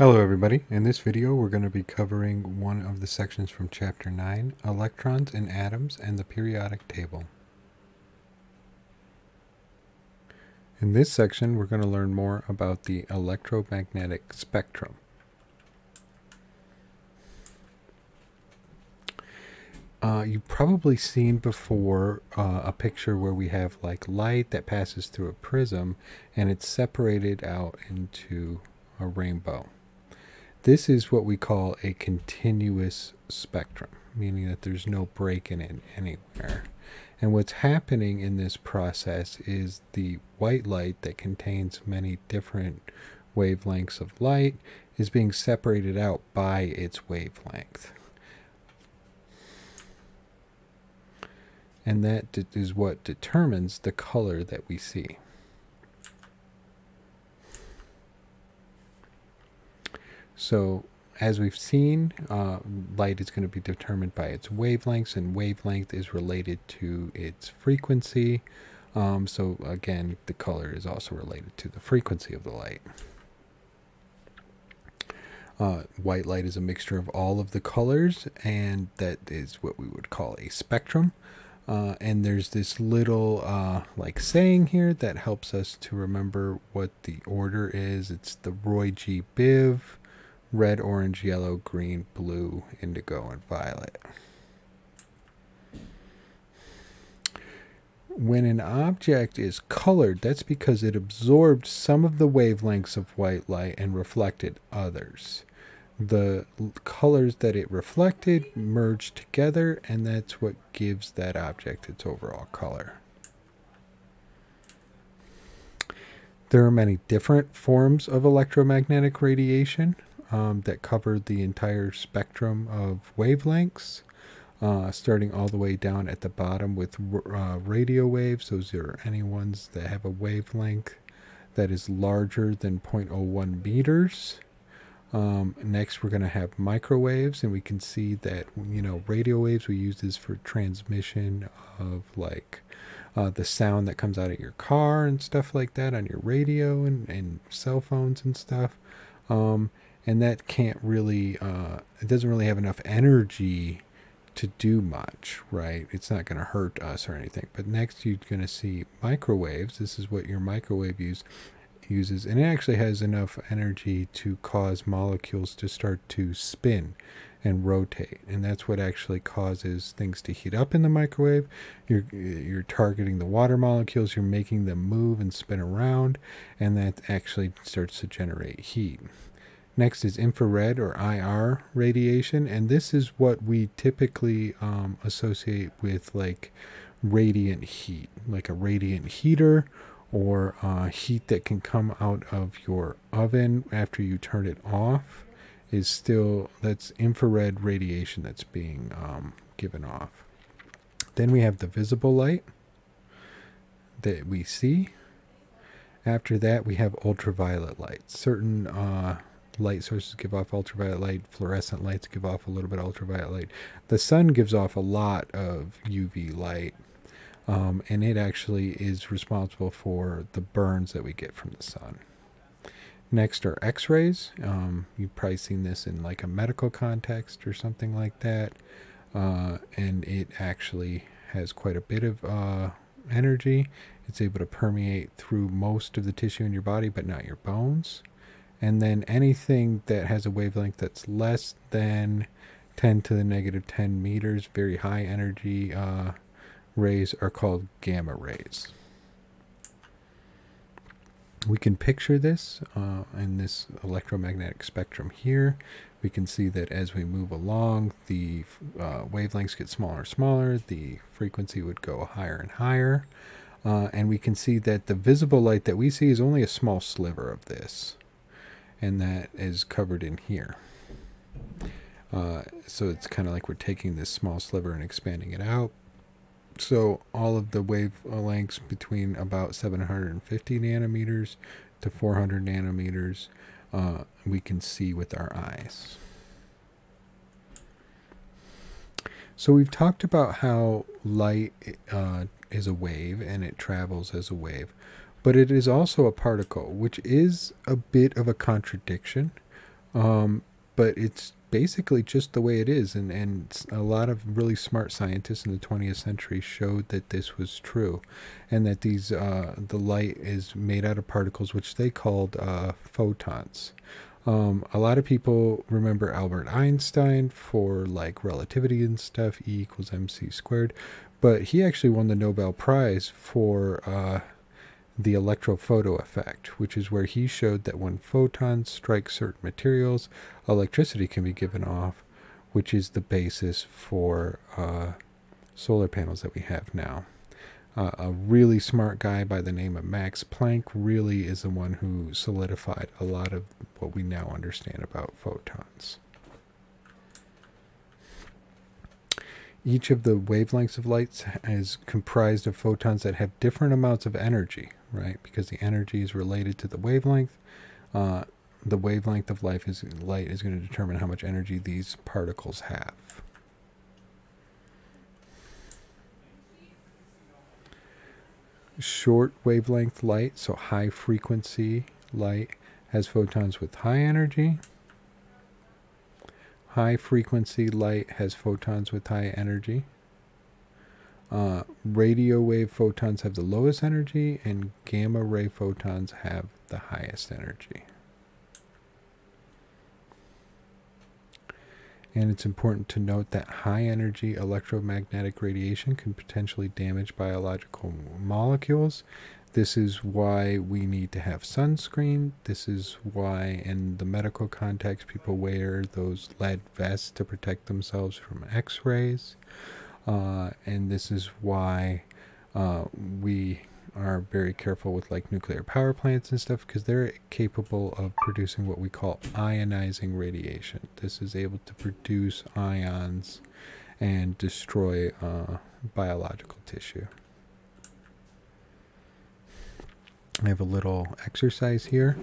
Hello everybody, in this video we're going to be covering one of the sections from chapter 9, Electrons and Atoms and the Periodic Table. In this section we're going to learn more about the electromagnetic spectrum. Uh, you've probably seen before uh, a picture where we have like light that passes through a prism and it's separated out into a rainbow. This is what we call a continuous spectrum, meaning that there's no break in it anywhere. And what's happening in this process is the white light that contains many different wavelengths of light is being separated out by its wavelength. And that is what determines the color that we see. So as we've seen, uh, light is going to be determined by its wavelengths, and wavelength is related to its frequency. Um, so again, the color is also related to the frequency of the light. Uh, white light is a mixture of all of the colors, and that is what we would call a spectrum. Uh, and there's this little uh, like saying here that helps us to remember what the order is. It's the Roy G. Biv red, orange, yellow, green, blue, indigo, and violet. When an object is colored, that's because it absorbed some of the wavelengths of white light and reflected others. The colors that it reflected merged together, and that's what gives that object its overall color. There are many different forms of electromagnetic radiation um, that covered the entire spectrum of wavelengths, uh, starting all the way down at the bottom with uh, radio waves. Those are any ones that have a wavelength that is larger than 0.01 meters. Um, next, we're going to have microwaves, and we can see that, you know, radio waves we use this for transmission of like uh, the sound that comes out of your car and stuff like that on your radio and, and cell phones and stuff. Um, and that can't really uh, it doesn't really have enough energy to do much right? It's not going to hurt us or anything. But next you're going to see microwaves. This is what your microwave use, uses. And it actually has enough energy to cause molecules to start to spin and rotate. And that's what actually causes things to heat up in the microwave. You're you're targeting the water molecules. You're making them move and spin around. And that actually starts to generate heat Next is infrared or IR radiation, and this is what we typically um, associate with like radiant heat, like a radiant heater or uh, heat that can come out of your oven after you turn it off is still that's infrared radiation that's being um, given off. Then we have the visible light that we see. After that, we have ultraviolet light. Certain uh, light sources give off ultraviolet light, fluorescent lights give off a little bit of ultraviolet light. The sun gives off a lot of UV light, um, and it actually is responsible for the burns that we get from the sun. Next are x-rays. Um, you've probably seen this in like a medical context or something like that. Uh, and it actually has quite a bit of uh, energy. It's able to permeate through most of the tissue in your body, but not your bones and then anything that has a wavelength that's less than 10 to the negative 10 meters, very high energy uh, rays are called gamma rays. We can picture this uh, in this electromagnetic spectrum here. We can see that as we move along, the uh, wavelengths get smaller and smaller, the frequency would go higher and higher. Uh, and we can see that the visible light that we see is only a small sliver of this and that is covered in here. Uh, so it's kind of like we're taking this small sliver and expanding it out. So all of the wavelengths between about 750 nanometers to 400 nanometers uh, we can see with our eyes. So we've talked about how light uh, is a wave and it travels as a wave but it is also a particle, which is a bit of a contradiction. Um, but it's basically just the way it is. And, and a lot of really smart scientists in the 20th century showed that this was true and that these uh, the light is made out of particles which they called uh, photons. Um, a lot of people remember Albert Einstein for like relativity and stuff, E equals mc squared, but he actually won the Nobel Prize for uh, the electrophoto effect, which is where he showed that when photons strike certain materials, electricity can be given off, which is the basis for uh, solar panels that we have now. Uh, a really smart guy by the name of Max Planck really is the one who solidified a lot of what we now understand about photons. Each of the wavelengths of light is comprised of photons that have different amounts of energy, right? Because the energy is related to the wavelength. Uh, the wavelength of is, light is going to determine how much energy these particles have. Short wavelength light, so high frequency light, has photons with high energy. High frequency light has photons with high energy. Uh, radio wave photons have the lowest energy, and gamma ray photons have the highest energy. And it's important to note that high energy electromagnetic radiation can potentially damage biological molecules. This is why we need to have sunscreen. This is why, in the medical context, people wear those lead vests to protect themselves from x rays. Uh, and this is why uh, we are very careful with like nuclear power plants and stuff because they're capable of producing what we call ionizing radiation. This is able to produce ions and destroy uh, biological tissue. I have a little exercise here.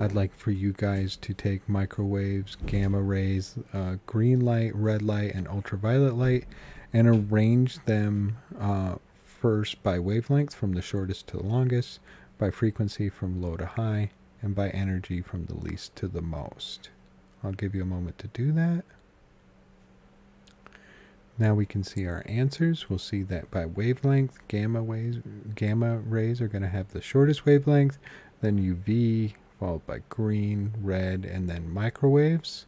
I'd like for you guys to take microwaves, gamma rays, uh, green light, red light, and ultraviolet light and arrange them uh, first by wavelength from the shortest to the longest, by frequency from low to high, and by energy from the least to the most. I'll give you a moment to do that. Now we can see our answers. We'll see that by wavelength, gamma, waves, gamma rays are going to have the shortest wavelength, then UV, followed by green, red, and then microwaves.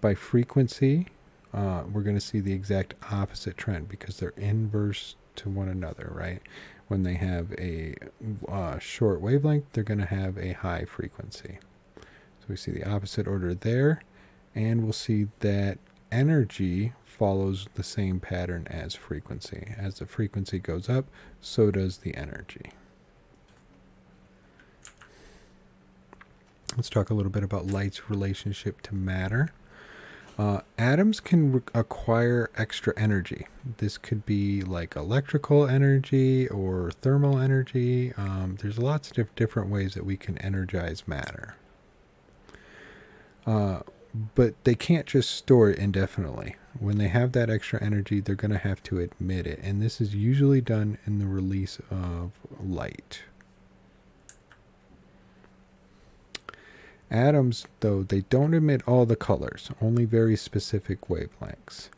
By frequency, uh, we're going to see the exact opposite trend because they're inverse to one another, right? When they have a uh, short wavelength, they're going to have a high frequency. So we see the opposite order there, and we'll see that energy follows the same pattern as frequency. As the frequency goes up, so does the energy. Let's talk a little bit about light's relationship to matter. Uh, atoms can acquire extra energy. This could be like electrical energy or thermal energy. Um, there's lots of different ways that we can energize matter. Uh, but they can't just store it indefinitely. When they have that extra energy, they're going to have to emit it. And this is usually done in the release of light. Atoms, though, they don't emit all the colors, only very specific wavelengths.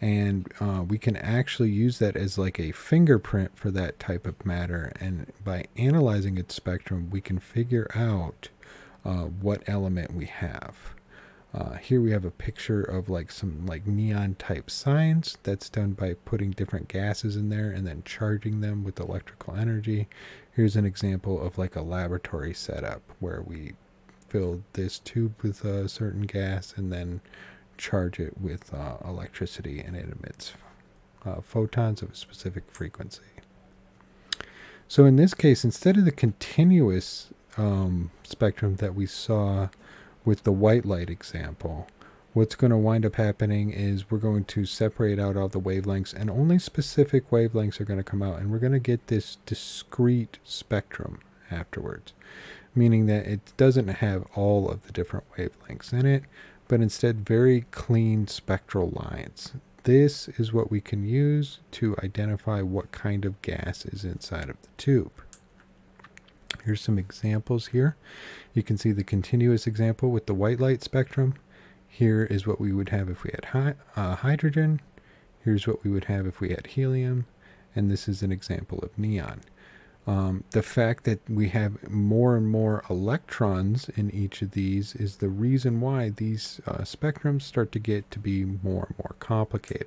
And uh, we can actually use that as like a fingerprint for that type of matter. And by analyzing its spectrum, we can figure out uh, what element we have. Uh, here we have a picture of like some like neon type signs that's done by putting different gases in there and then charging them with electrical energy. Here's an example of like a laboratory setup where we fill this tube with a certain gas and then charge it with uh, electricity and it emits uh, photons of a specific frequency. So in this case, instead of the continuous um, spectrum that we saw with the white light example, what's going to wind up happening is we're going to separate out all the wavelengths and only specific wavelengths are going to come out and we're going to get this discrete spectrum afterwards meaning that it doesn't have all of the different wavelengths in it, but instead very clean spectral lines. This is what we can use to identify what kind of gas is inside of the tube. Here's some examples here. You can see the continuous example with the white light spectrum. Here is what we would have if we had hi uh, hydrogen. Here's what we would have if we had helium. And this is an example of neon. Um, the fact that we have more and more electrons in each of these is the reason why these uh, spectrums start to get to be more and more complicated.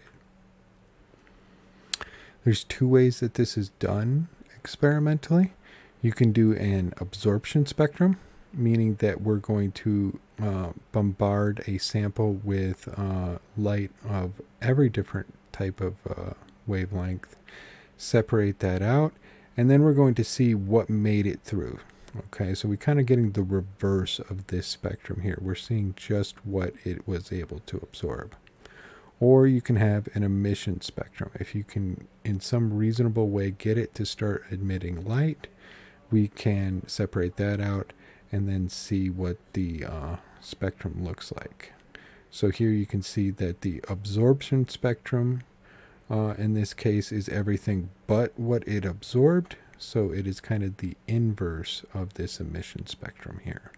There's two ways that this is done experimentally. You can do an absorption spectrum, meaning that we're going to uh, bombard a sample with uh, light of every different type of uh, wavelength, separate that out, and then we're going to see what made it through. Okay, so we're kind of getting the reverse of this spectrum here. We're seeing just what it was able to absorb. Or you can have an emission spectrum. If you can, in some reasonable way, get it to start emitting light, we can separate that out and then see what the uh, spectrum looks like. So here you can see that the absorption spectrum uh, in this case is everything but what it absorbed. So it is kind of the inverse of this emission spectrum here.